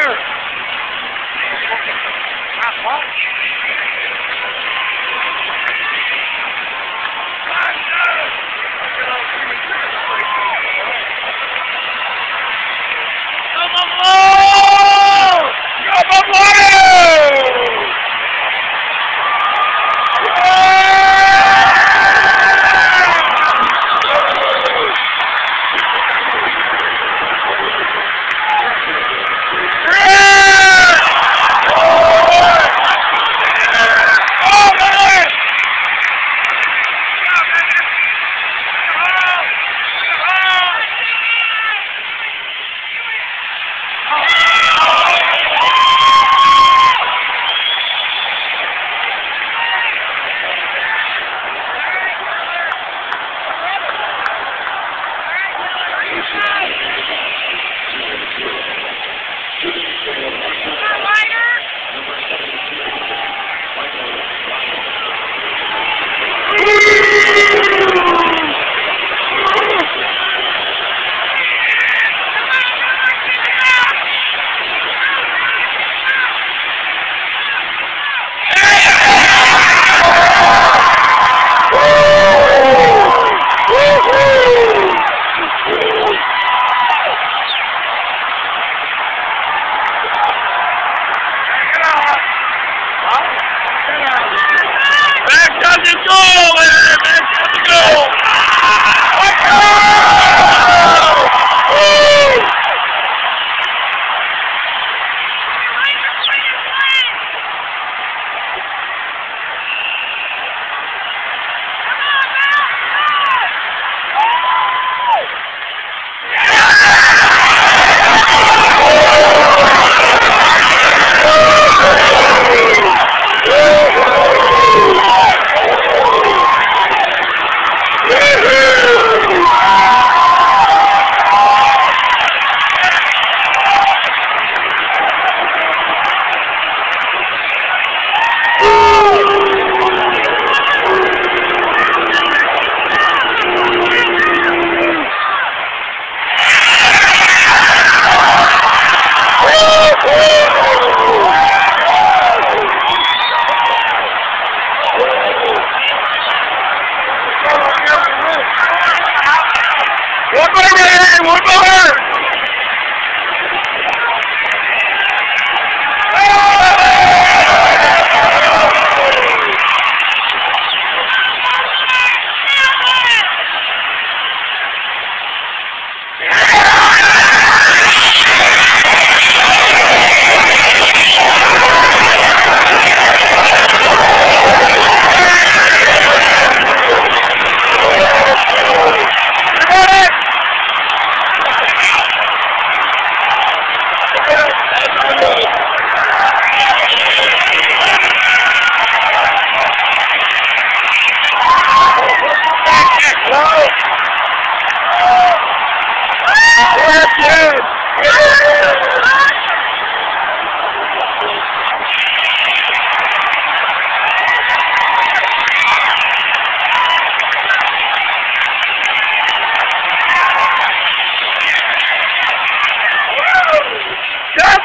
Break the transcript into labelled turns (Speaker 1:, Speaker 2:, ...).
Speaker 1: there. My fault. Come on! Back shot to goal, man! Back shot to goal! and one more!